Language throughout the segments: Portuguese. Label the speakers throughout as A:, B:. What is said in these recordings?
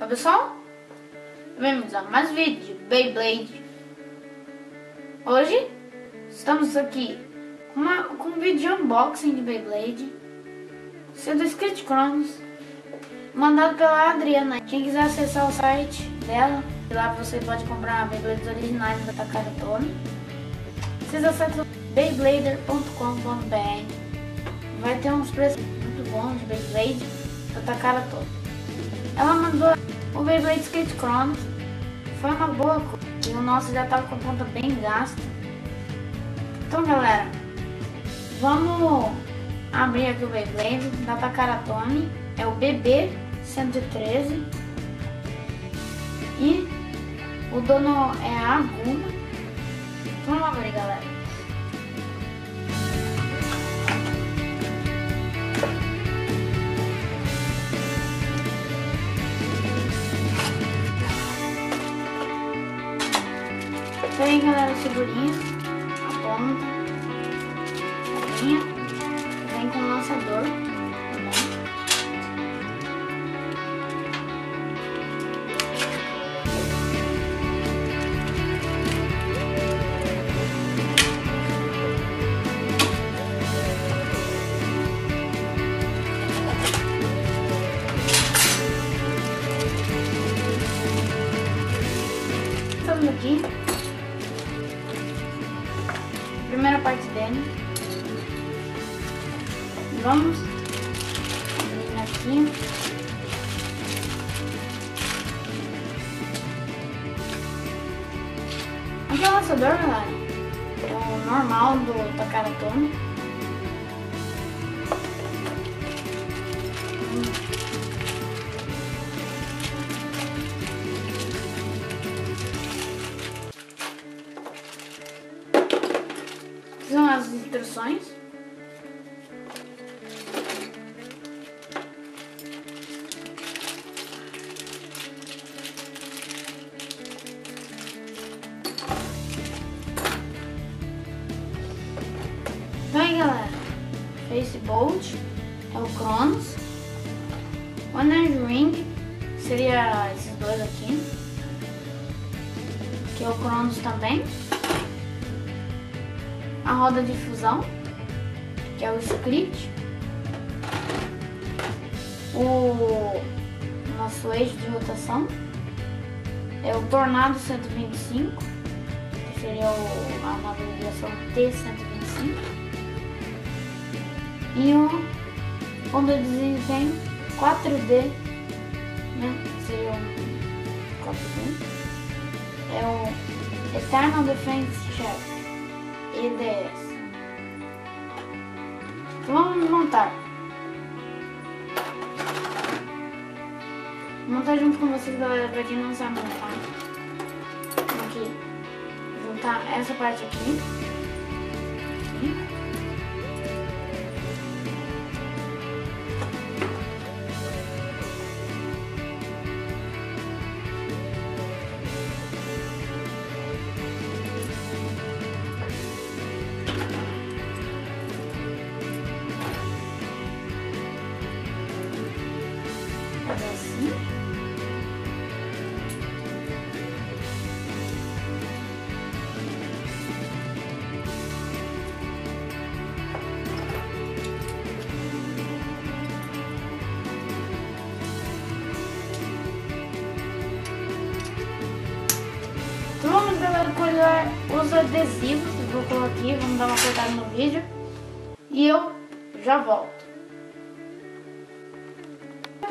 A: Oi pessoal, bem-vindos a mais vídeo de Beyblade. Hoje estamos aqui com, uma, com um vídeo de unboxing de Beyblade, sendo escrito Cronos, mandado pela Adriana. Quem quiser acessar o site dela, lá você pode comprar Beyblades originais da Takara Tomy. Vocês acessam beyblader.com.br Vai ter uns preços muito bons de Beyblade da Takara Tomy. Ela mandou o Beyblade Skate Chronos. Foi uma boa coisa. O nosso já tava com a conta bem gasta. Então galera, vamos abrir aqui o Beyblade da Takara Tomy. É o BB113. E o dono é a Aguma. Vamos abrir galera. Tem galera, segurinha, a ponta, a linha, vem com lançador, tá bom? Estamos aqui. Primeira parte dele. Vamos abrir aqui. Aqui é o lançador, galera. O normal do Takara as instruções. Então aí galera, Face Bolt é o Cronos, o Energy Ring seria esses dois aqui, que é o Cronos também a roda de fusão, que é o script, o nosso eixo de rotação, é o Tornado 125, que seria o, a navegação T125, e o ponto de desempenho 4D, né, que seria um 4D, é o Eternal Defense Shaft. Então vamos montar. Montar junto com vocês, galera, pra quem não sabe montar. Aqui. Juntar essa parte aqui. aqui. Vamos colar os adesivos, vou colocar aqui, vamos dar uma cortada no vídeo e eu já volto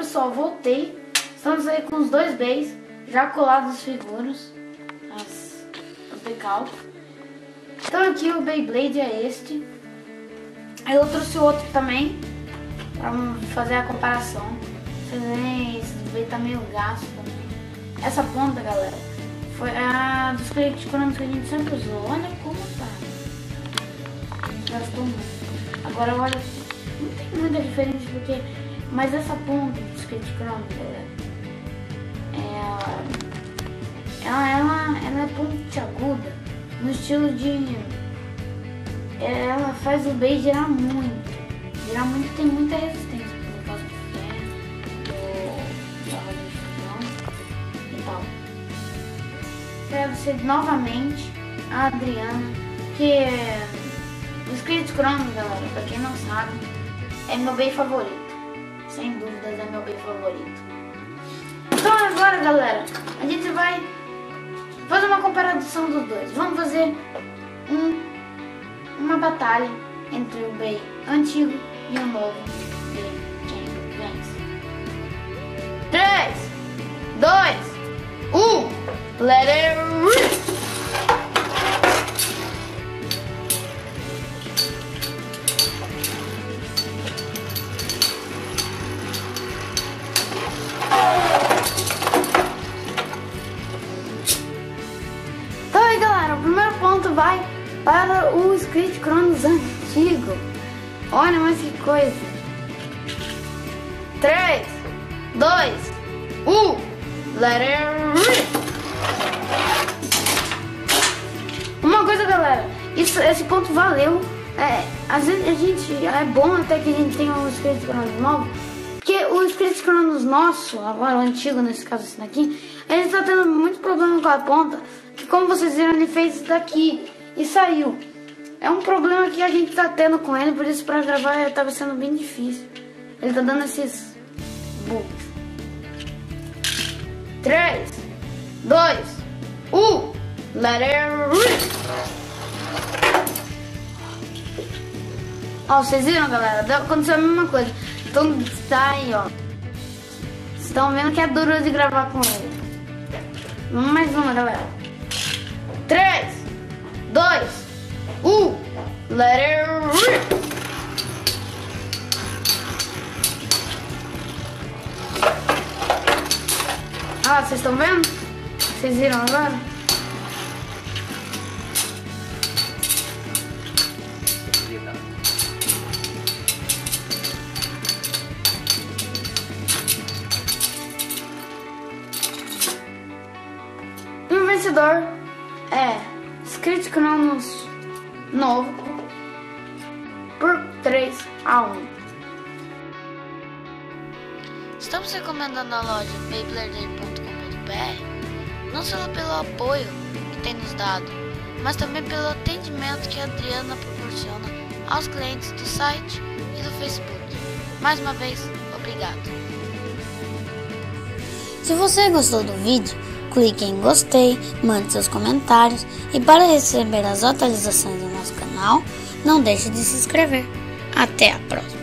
A: pessoal, voltei. Estamos aí com os dois Bs já colados os figuras, as, os decalques. Então aqui o Beyblade é este. Eu trouxe outro também, para fazer a comparação. Vocês veem, esse B tá meio gasto também. Essa ponta, galera, foi a dos clientes econômicos que a gente sempre usou. Olha como tá. A gastou muito. Agora olha, não tem muita diferença porque mas essa ponta do skate chrome, ela, ela, ela, ela é pontiaguda no estilo de. Ela faz o beijo girar muito. Girar muito tem muita resistência Agradecer novamente a Adriana, que é o Script Chrono, galera, pra quem não sabe, é meu bem favorito. Sem dúvidas é meu bem favorito. Então agora, galera, a gente vai fazer uma comparação dos dois. Vamos fazer um, uma batalha entre o bem antigo e o novo de quem vence. 3, 2, 1, let it rip! Então aí galera, o primeiro ponto vai para o Script Cronos antigo. Olha, mas que coisa. 3, 2, 1, let it rip! Uma coisa galera, isso, esse ponto valeu. É, às vezes a gente, é bom até que a gente tenha um Script Cronos novo, porque o Script Cronos nosso, agora o antigo, nesse caso esse daqui, ele está tendo muito problema com a ponta, que como vocês viram, ele fez isso daqui e saiu. É um problema que a gente está tendo com ele, por isso para gravar estava sendo bem difícil. Ele tá dando esses bugs. 3, 2, 1, let it rip! Ó, vocês viram, galera? Aconteceu a mesma coisa. Então tá aí, ó. Estão vendo que é duro de gravar com ele. Vamos mais uma, galera. 3, 2, 1, let it rip! Ah, vocês estão vendo? Vocês viram agora? O vencedor é Script Chronos novo por 3 a 1.
B: Estamos recomendando a loja beyblader.com.br não só pelo apoio que tem nos dado, mas também pelo atendimento que a Adriana proporciona aos clientes do site e do Facebook. Mais uma vez, obrigado.
C: Se você gostou do vídeo, clique em gostei, mande seus comentários e para receber as atualizações do nosso canal, não deixe de se inscrever. Até a próxima!